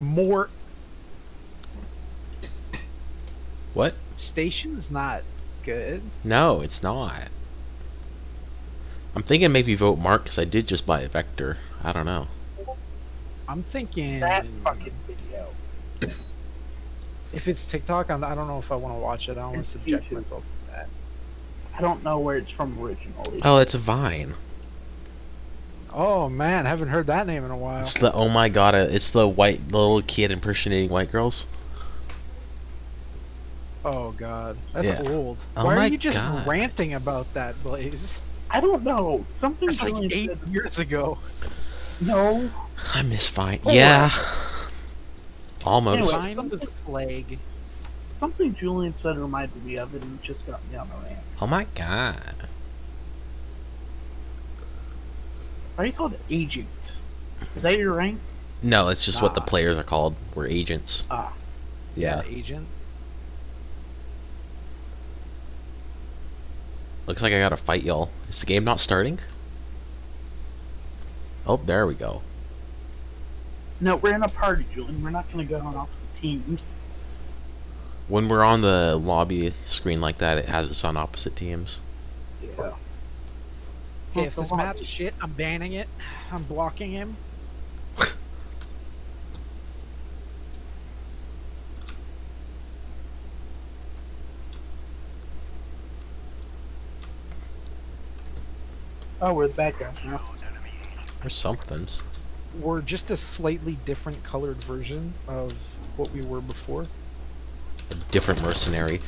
more What? station's not good. No, it's not. I'm thinking maybe vote Mark because I did just buy a Vector. I don't know. I'm thinking That fucking video. if it's TikTok, I'm, I don't know if I want to watch it. I don't want to subject myself to that. I don't know where it's from originally. Oh, it's a Vine. Oh man, haven't heard that name in a while. It's the oh my god! uh, It's the white the little kid impersonating white girls. Oh god, that's Yeah. old. Oh Why my are you just God. ranting about that, Blaze? I don't know. Something It's like eight said- years ago. No. I miss Vine. Oh, yeah. Almost. Anyway. Sign of the plague. Something Julian said reminded me of it and it just got me on the rant. Oh my god. Are you called agent? Is that your rank? No, it's just what the Ah. players are called. We're agents. Ah. Yeah. agent. Looks like I gotta fight y'all. Is the game not starting? Oh, there we go. No, we're in a party, Julian. We're not gonna go on opposite teams. When we're on the lobby screen like that, it has us on opposite teams. Yeah. Okay, if this what? map's shit, I'm banning it. I'm blocking him. Oh, we're the bad guys now. Or somethings. We're just a slightly different colored version of what we were before. A different mercenary.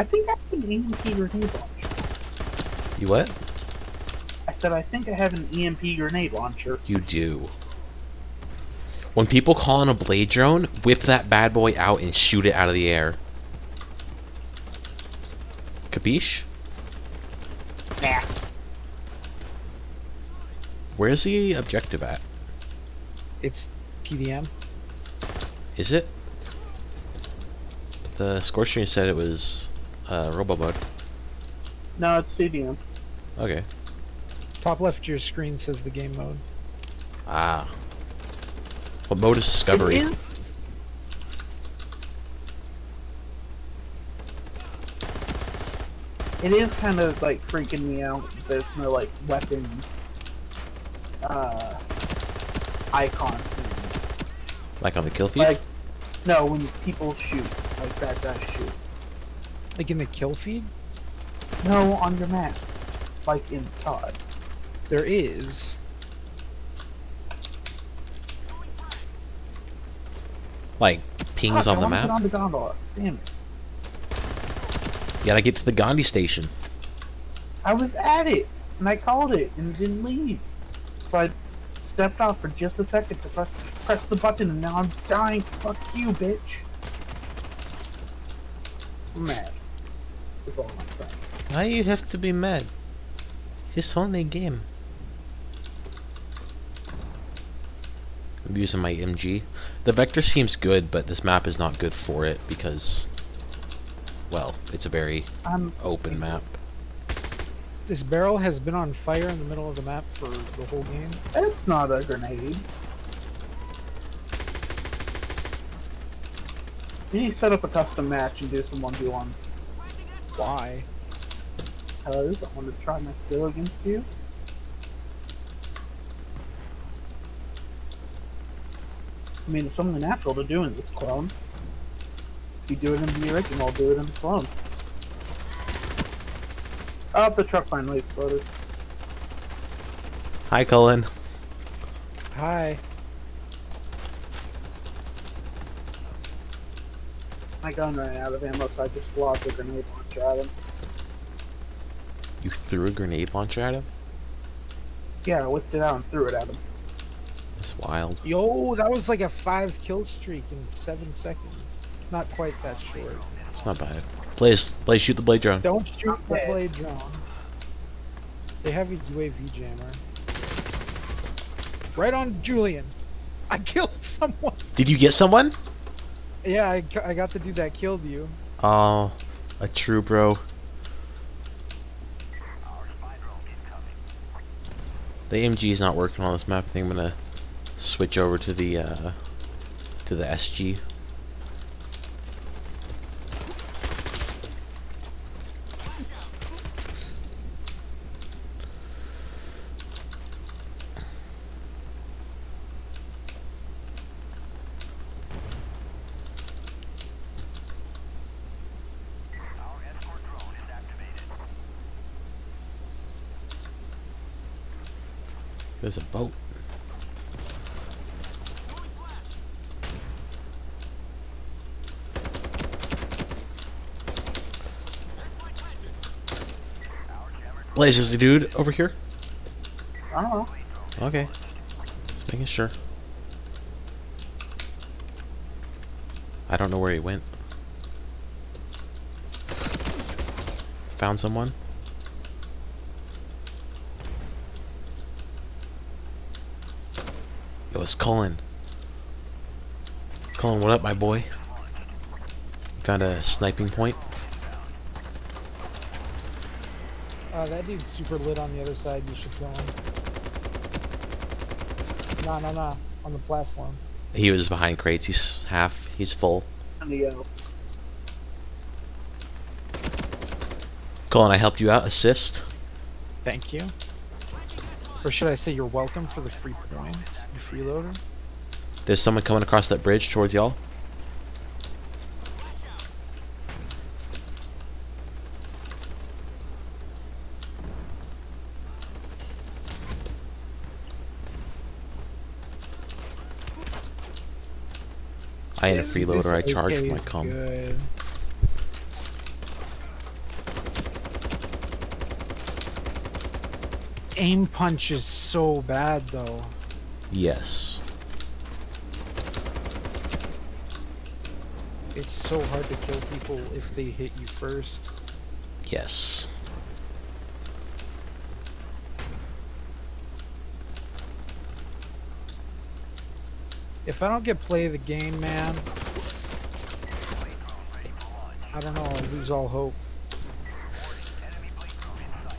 I think I have an EMP grenade launcher. You what? I said I think I have an EMP grenade launcher. You do. When people call on a blade drone, whip that bad boy out and shoot it out of the air. Capiche? Nah. Where's the objective at? It's TDM. Is it? The score screen said it was uh, robo mode. No, it's CDM. Okay. Top left of your screen says the game mode. Ah. What mode is Discovery? It is, it is kind of like freaking me out. There's no like weapon uh, icon. thing. Like on the kill feed? Like, no, when people shoot, like that guy shoot. Like in the kill feed, No, on your map, like in COD. there is. Like pings Fuck, on I the wanna Get map? on the gondola. Damn it! You gotta get to the Gandhi station. I was at it, and I called it, and it didn't leave. So I stepped off for just a second to press, press the button, and now I'm dying. Fuck you, bitch. I'm mad. That's all I'm saying. Why you have to be mad? It's only a game. I'm using my MG. The Vector seems good, but this map is not good for it because, well, it's a very I'm open map. This barrel has been on fire in the middle of the map for the whole game. That's not a grenade. You need to set up a custom match and do some 1v1s. Why? Because I want to try my skill against you. I mean, it's something natural to do in this clone. If you do it in the original, do it in the clone. Oh, the truck finally exploded. Hi, Cullen. Hi. My gun ran out of ammo, so I just lobbed a grenade launcher at him. You threw a grenade launcher at him? Yeah, I whipped it out and threw it at him. That's wild. Yo, that was like a five kill streak in seven seconds. Not quite that short. It's not bad. Blaze, Blaze, shoot the blade drone. Don't shoot the Okay. blade drone. They have a UAV jammer. Right on Julian. I killed someone. Did you get someone? Yeah, I, I got the dude that killed you. Oh, a true bro. The MG is not working on this map. I think I'm gonna switch over to the uh, to the SG. There's a boat. Blaze is the dude over here. I don't know. Okay. Just making sure. I don't know where he went. Found someone? Yo, it's Cullen. Cullen, what up, my boy? Found a sniping point. Uh, that dude's super lit on the other side. You should kill him. Nah, nah, nah. On the platform. He was behind crates. He's half. He's full. And the, uh, Cullen, I helped you out. Assist. Thank you. Or should I say you're welcome for the free points, you freeloader? There's someone coming across that bridge towards y'all. I ain't a freeloader. I charge my com. good. Aim punch is so bad though. Yes. It's so hard to kill people if they hit you first. Yes. If I don't get play of the game, man, I don't know, I'll lose all hope.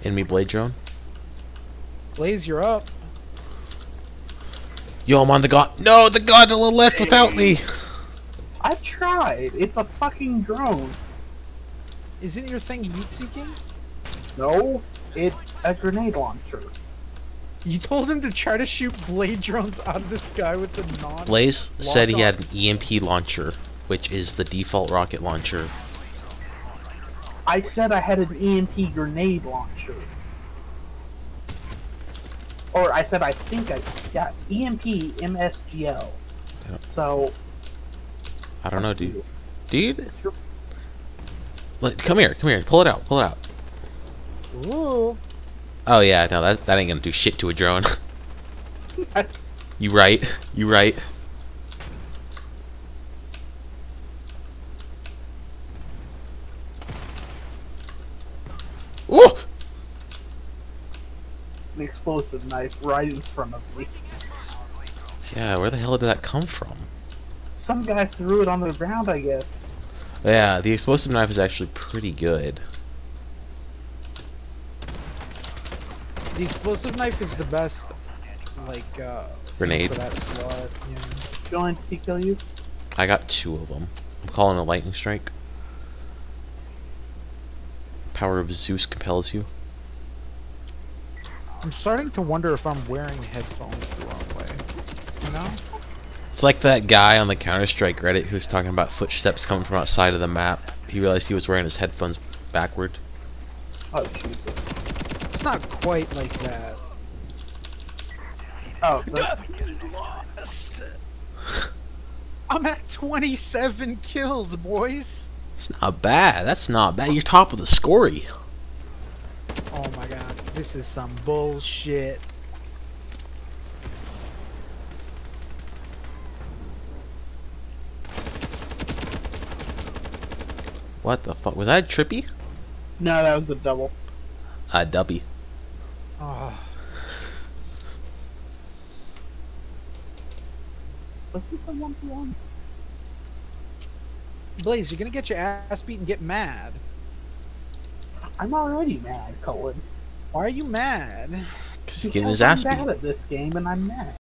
Enemy blade drone. Blaze, you're up. Yo, I'm on the god. No, the god to the left without me. I tried. It's a fucking drone. Isn't your thing heat seeking? No, it's a grenade launcher. You told him to try to shoot blade drones out of the sky with the non. Blaze said he had an EMP launcher, which is the default rocket launcher. I said I had an EMP grenade launcher. Or I said I think I yeah EMP MSGL. Yeah. So I don't know, dude. Dude, Let, come here, come here. Pull it out, pull it out. Ooh. Oh yeah, no, that that ain't gonna do shit to a drone. you right, you right. Ooh! An explosive knife right in front of me. Yeah, where the hell did that come from? Some guy threw it on the ground, I guess. Yeah, the explosive knife is actually pretty good. The explosive knife is the best, like, uh, Grenade. for that slot. Yeah. Going to kill you. I got two of them. I'm calling a lightning strike. Power of Zeus compels you. I'm starting to wonder if I'm wearing headphones the wrong way. You know? It's like that guy on the Counter Strike Reddit who's talking about footsteps coming from outside of the map. He realized he was wearing his headphones backward. Oh Jesus. It's not quite like that. Oh, but Lost. I'm at 27 kills, boys. It's not bad. That's not bad. You're top of the scory. My god, this is some bullshit. What the fuck? Was that trippy? no, that was a double. A dubby. Oh, Let's do some one for ones. Blaze, you're gonna get your ass beat and get mad. I'm already mad, Cullen. Why are you mad? Because he's getting his ass I'm beat. bad at this game, and I'm mad.